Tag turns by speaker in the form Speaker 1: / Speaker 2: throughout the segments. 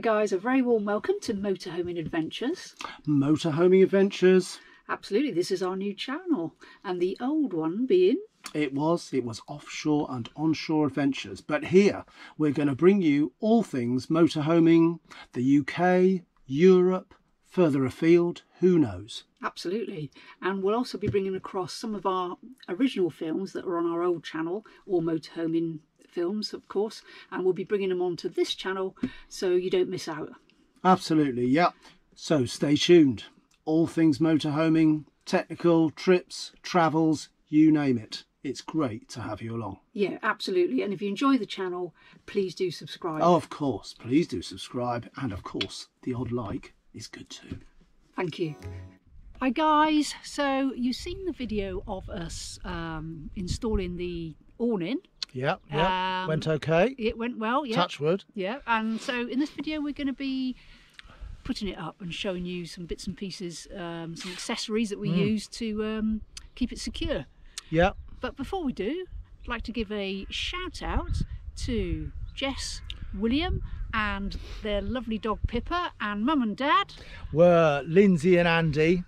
Speaker 1: Guys, a very warm welcome to Motorhoming Adventures.
Speaker 2: Motorhoming Adventures.
Speaker 1: Absolutely, this is our new channel, and the old one being
Speaker 2: It was, it was offshore and onshore adventures. But here we're going to bring you all things motorhoming, the UK, Europe, further afield, who knows.
Speaker 1: Absolutely. And we'll also be bringing across some of our original films that were on our old channel, or motorhoming films, of course, and we'll be bringing them onto this channel so you don't miss out.
Speaker 2: Absolutely, yeah. So stay tuned. All things motorhoming, technical, trips, travels, you name it. It's great to have you along.
Speaker 1: Yeah, absolutely. And if you enjoy the channel, please do subscribe.
Speaker 2: Oh, of course, please do subscribe. And of course, the odd like is good too.
Speaker 1: Thank you. Hi guys, so you've seen the video of us um, installing the awning.
Speaker 2: Yeah,
Speaker 1: yeah. Went
Speaker 2: okay.
Speaker 1: It went well, yeah.
Speaker 2: Touch wood.
Speaker 1: Yeah, and so in this video we're going to be putting it up and showing you some bits and pieces, um, some accessories that we
Speaker 2: Mm.
Speaker 1: use to um, keep it secure.
Speaker 2: Yeah.
Speaker 1: But before we do, I'd like to give a shout out to Jess, William, and their lovely dog Pippa, and mum and dad.
Speaker 2: Were Lindsay and Andy.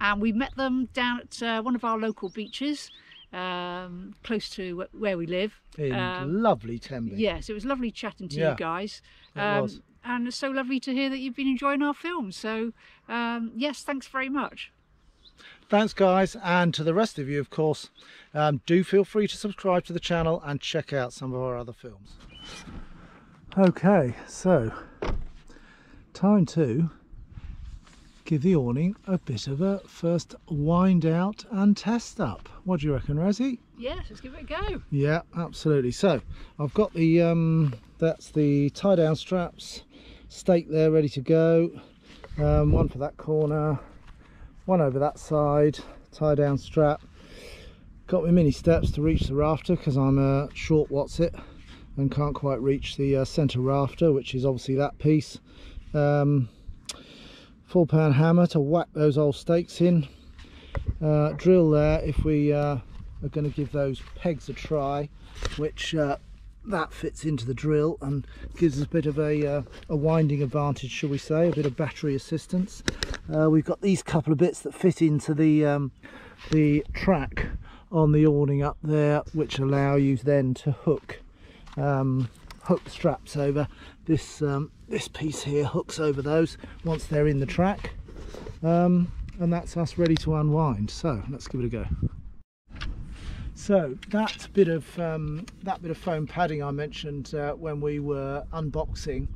Speaker 1: And we met them down at uh, one of our local beaches, um, close to where we live.
Speaker 2: In
Speaker 1: Um,
Speaker 2: lovely Tenby.
Speaker 1: Yes, it was lovely chatting to
Speaker 2: Yeah,
Speaker 1: you guys.
Speaker 2: it
Speaker 1: Um,
Speaker 2: was.
Speaker 1: And it's so lovely to hear that you've been enjoying our films. So, um, yes, thanks very much.
Speaker 2: Thanks, guys, and to the rest of you, of course. Um, do feel free to subscribe to the channel and check out some of our other films. Okay, so time to give the awning a bit of a first wind out and test up. What do you reckon, Rosie?
Speaker 1: Yes, let's give it a go.
Speaker 2: Yeah, absolutely. So I've got the um, that's the tie down straps, stake there ready to go. Um, one for that corner, one over that side, tie down strap. Got my mini steps to reach the rafter because I'm a short what's it and can't quite reach the uh, centre rafter, which is obviously that piece. Um, full pound hammer to whack those old stakes in. Uh, drill there if we uh, are going to give those pegs a try, which uh, that fits into the drill and gives us a bit of a, uh, a winding advantage, shall we say, a bit of battery assistance. Uh, we've got these couple of bits that fit into the um, the track on the awning up there, which allow you then to hook um, hook straps over. This um, this piece here hooks over those once they're in the track, um, and that's us ready to unwind. So let's give it a go. So that bit of um, that bit of foam padding I mentioned uh, when we were unboxing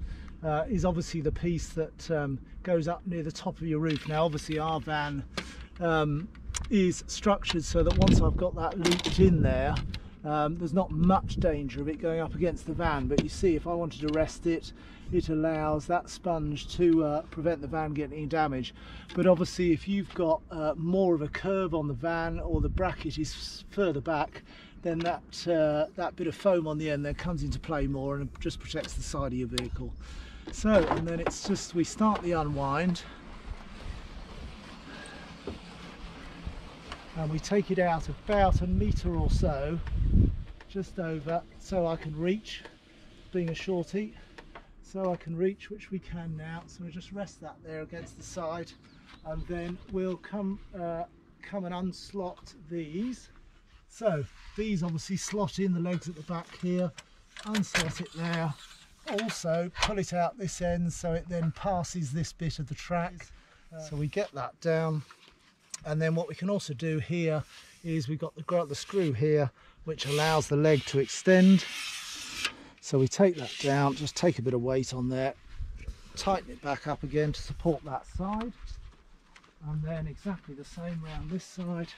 Speaker 2: uh, is obviously the piece that um, goes up near the top of your roof. Now, obviously, our van um, is structured so that once I've got that looped in there, um, there's not much danger of it going up against the van. But you see, if I wanted to rest it, it allows that sponge to uh, prevent the van getting any damage. But obviously, if you've got uh, more of a curve on the van or the bracket is further back, then that uh, that bit of foam on the end then comes into play more and just protects the side of your vehicle. So, and then it's just we start the unwind. And we take it out about a metre or so just over so I can reach being a shorty so I can reach which we can now. So we just rest that there against the side. And then we'll come uh, come and unslot these. So these obviously slot in the legs at the back here. Unslot it there. Also pull it out this end so it then passes this bit of the track. So we get that down and then what we can also do here is we've got the, the screw here which allows the leg to extend. So we take that down just take a bit of weight on there tighten it back up again to support that side. And then exactly the same around this side.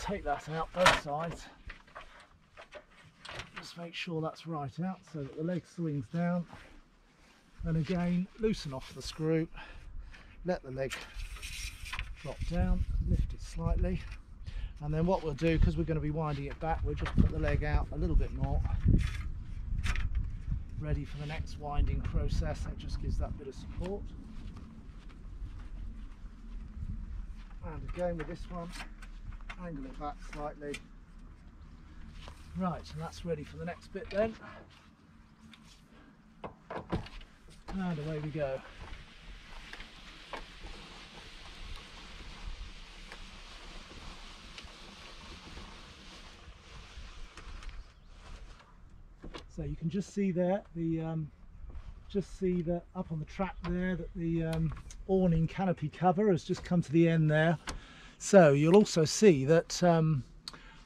Speaker 2: Take that out both sides. Just make sure that's right out so that the leg swings down. And again loosen off the screw let the leg drop down, lift it slightly, and then what we'll do, because we're going to be winding it back, we'll just put the leg out a little bit more, ready for the next winding process. That just gives that bit of support. And again with this one, angle it back slightly. Right, and that's ready for the next bit then. and away we go. So you can just see there the um, just see that up on the track there that the um, awning canopy cover has just come to the end there. So you'll also see that um,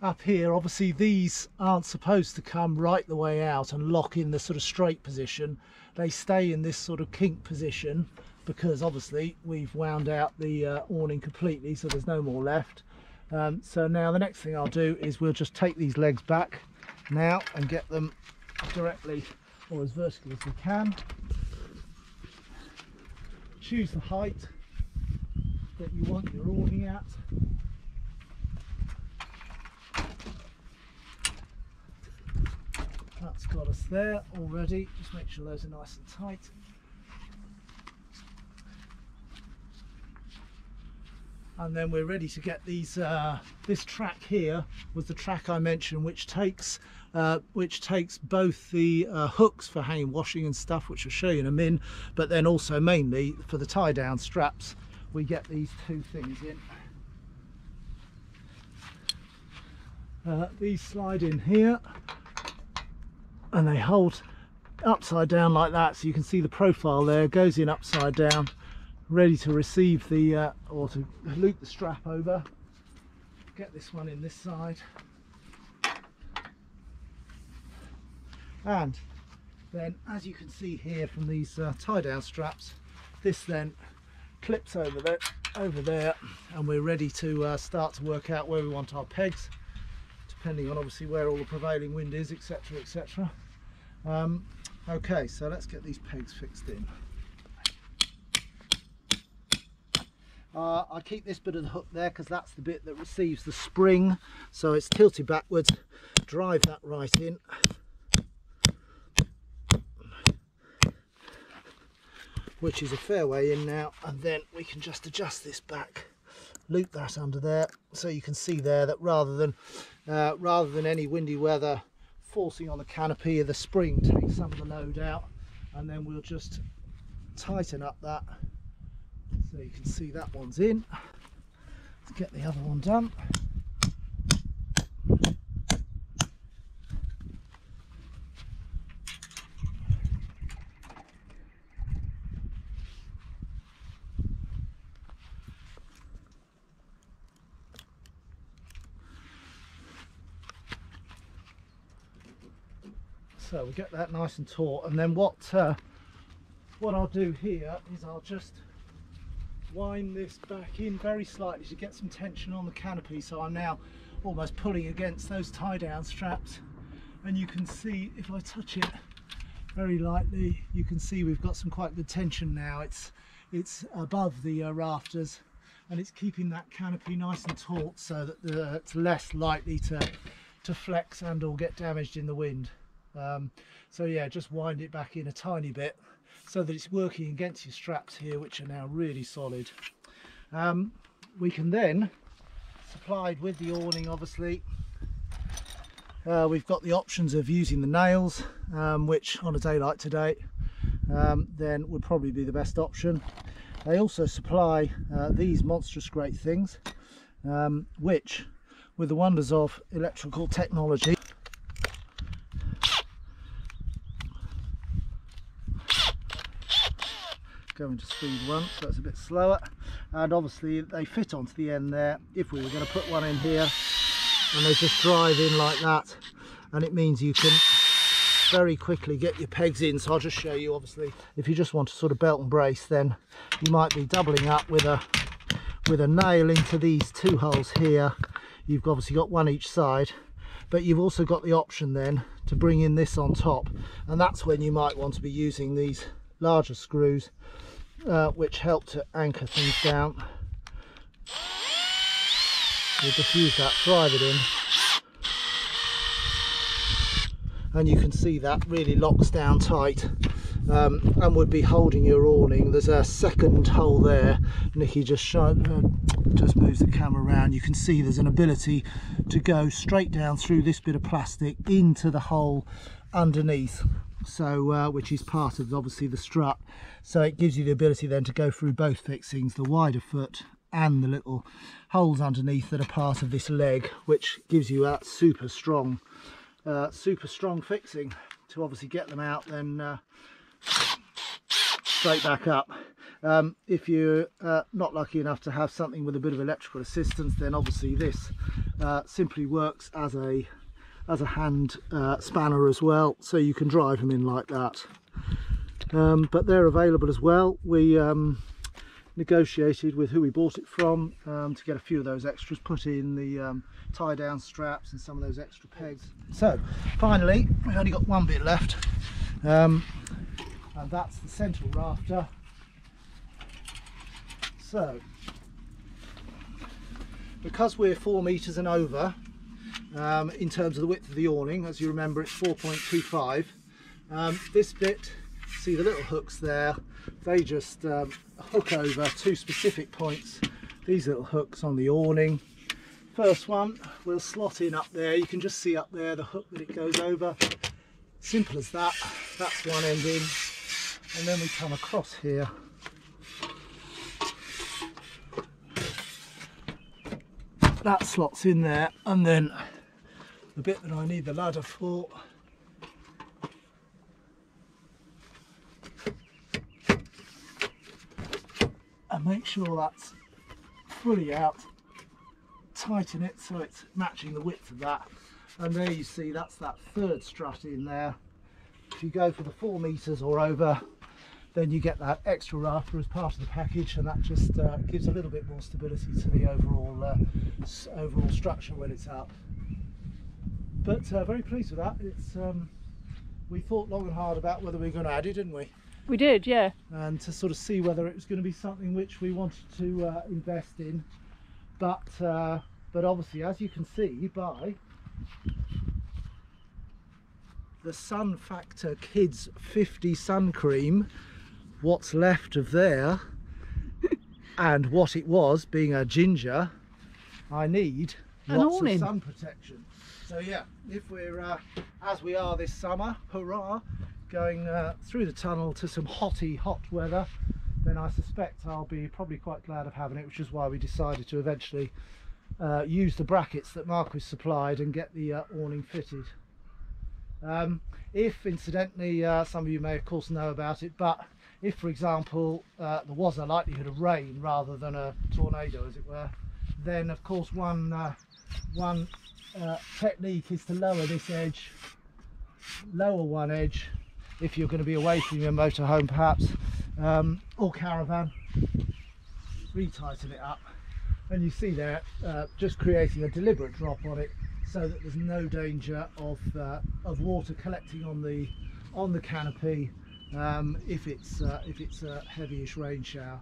Speaker 2: up here obviously these aren't supposed to come right the way out and lock in the sort of straight position. They stay in this sort of kink position because obviously we've wound out the uh, awning completely so there's no more left. Um, so now the next thing I'll do is we'll just take these legs back now and get them directly or as vertical as we can. Choose the height that you want your awning at. That's got us there already. Just make sure those are nice and tight. And then we're ready to get these uh, this track here was the track I mentioned which takes uh, which takes both the uh, hooks for hanging washing and stuff which I'll show you in a min but then also mainly for the tie down straps we get these two things in. Uh, these slide in here and they hold upside down like that so you can see the profile there goes in upside down ready to receive the uh, or to loop the strap over. Get this one in this side. And then as you can see here from these uh, tie down straps this then clips over there over there and we're ready to uh, start to work out where we want our pegs depending on obviously where all the prevailing wind is etc etc um, okay so let's get these pegs fixed in Uh, I keep this bit of the hook there because that's the bit that receives the spring. So it's tilted backwards. Drive that right in. Which is a fair way in now and then we can just adjust this back. Loop that under there so you can see there that rather than uh, rather than any windy weather forcing on the canopy of the spring takes some of the load out and then we'll just tighten up that so you can see that one's in. Let's get the other one done. So we get that nice and taut and then what uh, what I'll do here is I'll just wind this back in very slightly to get some tension on the canopy so I'm now almost pulling against those tie down straps. And you can see if I touch it very lightly you can see we've got some quite good tension now. It's it's above the uh, rafters and it's keeping that canopy nice and taut so that the, it's less likely to to flex and or get damaged in the wind. Um, so yeah just wind it back in a tiny bit so that it's working against your straps here which are now really solid. Um, we can then supplied with the awning obviously uh, we've got the options of using the nails um, which on a day like today um, then would probably be the best option. They also supply uh, these monstrous great things um, which with the wonders of electrical technology going to speed one so it's a bit slower. And obviously they fit onto the end there if we were going to put one in here. And they just drive in like that. And it means you can very quickly get your pegs in. So I'll just show you obviously if you just want to sort of belt and brace then you might be doubling up with a with a nail into these two holes here. You've obviously got one each side but you've also got the option then to bring in this on top. And that's when you might want to be using these larger screws uh, which help to anchor things down. We'll just use that, drive it in. And you can see that really locks down tight um, and would be holding your awning. There's a second hole there. Nikki just uh, just moves the camera around. You can see there's an ability to go straight down through this bit of plastic into the hole underneath so uh, which is part of obviously the strut. So it gives you the ability then to go through both fixings the wider foot and the little holes underneath that are part of this leg which gives you that super strong uh, super strong fixing to obviously get them out then uh, straight back up. Um, if you're uh, not lucky enough to have something with a bit of electrical assistance then obviously this uh, simply works as a as a hand uh, spanner as well so you can drive them in like that. Um, but they're available as well. We um, negotiated with who we bought it from um, to get a few of those extras put in the um, tie down straps and some of those extra pegs. So finally we've only got one bit left. Um, and that's the central rafter. So because we're four meters and over um, in terms of the width of the awning as you remember it's 4.25 um, this bit see the little hooks there? They just um, hook over two specific points. These little hooks on the awning. First one will slot in up there. You can just see up there the hook that it goes over. Simple as that. That's one end in and then we come across here. That slots in there. And then the bit that I need the ladder for. And make sure that's fully out tighten it so it's matching the width of that. And there you see that's that third strut in there. If you go for the four meters or over then you get that extra rafter as part of the package and that just uh, gives a little bit more stability to the overall uh, overall structure when it's up but uh, very pleased with that. It's um, we thought long and hard about whether we were going to add it didn't we?
Speaker 1: We did yeah.
Speaker 2: And to sort of see whether it was going to be something which we wanted to uh, invest in. But uh, but obviously as you can see by the Sun Factor Kids 50 sun cream what's left of there and what it was being a ginger I need
Speaker 1: An
Speaker 2: lots
Speaker 1: awning.
Speaker 2: of sun protection. So yeah if we're uh, as we are this summer hurrah going uh, through the tunnel to some hotty hot weather then I suspect I'll be probably quite glad of having it which is why we decided to eventually uh, use the brackets that Marquis supplied and get the uh, awning fitted. Um, if incidentally uh, some of you may of course know about it but if for example uh, there was a likelihood of rain rather than a tornado as it were then of course one one uh, technique is to lower this edge lower one edge if you're going to be away from your motorhome perhaps um, or caravan. Retighten it up and you see there uh, just creating a deliberate drop on it so that there's no danger of uh, of water collecting on the on the canopy um, if it's uh, if it's a heavyish rain shower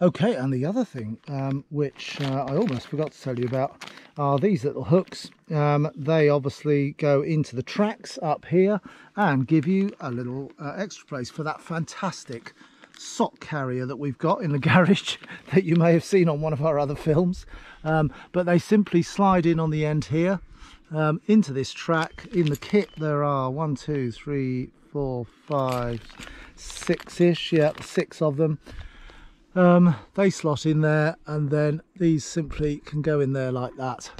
Speaker 2: okay and the other thing um, which uh, I almost forgot to tell you about are these little hooks. Um, they obviously go into the tracks up here and give you a little uh, extra place for that fantastic sock carrier that we've got in the garage that you may have seen on one of our other films. Um, but they simply slide in on the end here um, into this track. In the kit there are one two three four five six ish yeah six of them um, they slot in there and then these simply can go in there like that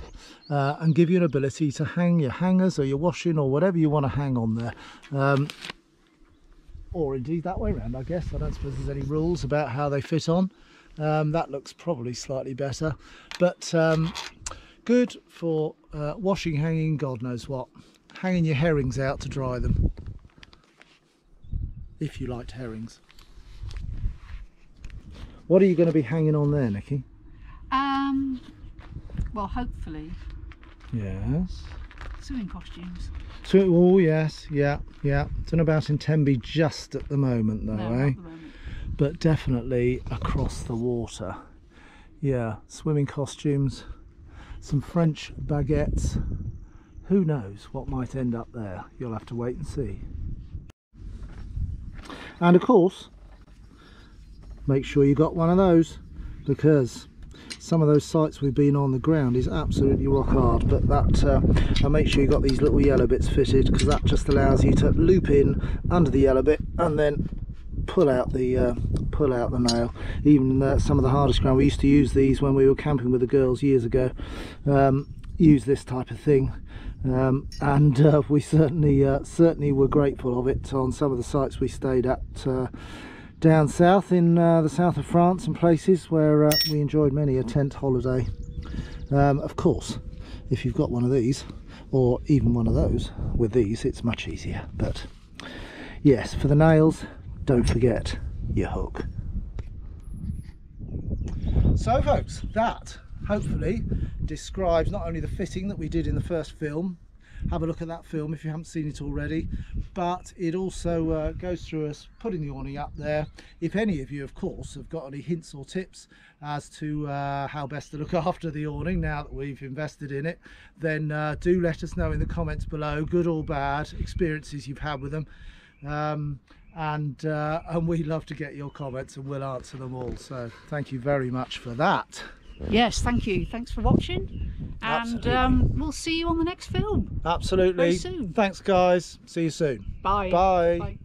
Speaker 2: uh, and give you an ability to hang your hangers or your washing or whatever you want to hang on there. Um, or indeed that way around I guess. I don't suppose there's any rules about how they fit on. Um, that looks probably slightly better. But um, good for uh, washing hanging God knows what. Hanging your herrings out to dry them. If you liked herrings what are you going to be hanging on there Nikki
Speaker 1: um well hopefully
Speaker 2: yes
Speaker 1: swimming costumes
Speaker 2: so oh yes yeah yeah don't know about in Tenby just at the moment though
Speaker 1: no,
Speaker 2: eh
Speaker 1: moment.
Speaker 2: but definitely across the water. Yeah, swimming costumes, some French baguettes. Who knows what might end up there? You'll have to wait and see. And of course, make sure you got one of those because some of those sites we've been on the ground is absolutely rock hard but that uh, and make sure you got these little yellow bits fitted because that just allows you to loop in under the yellow bit and then pull out the uh, pull out the nail. Even uh, some of the hardest ground we used to use these when we were camping with the girls years ago. Um, use this type of thing. Um, and uh, we certainly uh, certainly were grateful of it on some of the sites we stayed at uh, down south in uh, the south of France and places where we enjoyed many a tent holiday um, of course if you've got one of these or even one of those with these it's much easier but yes for the nails don't forget your hook. So folks, that hopefully describes not only the fitting that we did in the first film, have a look at that film if you haven't seen it already, but it also uh, goes through us putting the awning up there. If any of you, of course, have got any hints or tips as to uh, how best to look after the awning now that we've invested in it, then uh, do let us know in the comments below, good or bad, experiences you've had with them. Um, and uh, and we love to get your comments and we'll answer them all so thank you very much for that
Speaker 1: yes thank you. Thanks for watching and um, we'll see you on the next film.
Speaker 2: Absolutely.
Speaker 1: Very soon.
Speaker 2: Thanks guys. See you soon.
Speaker 1: Bye.
Speaker 2: Bye,
Speaker 1: bye.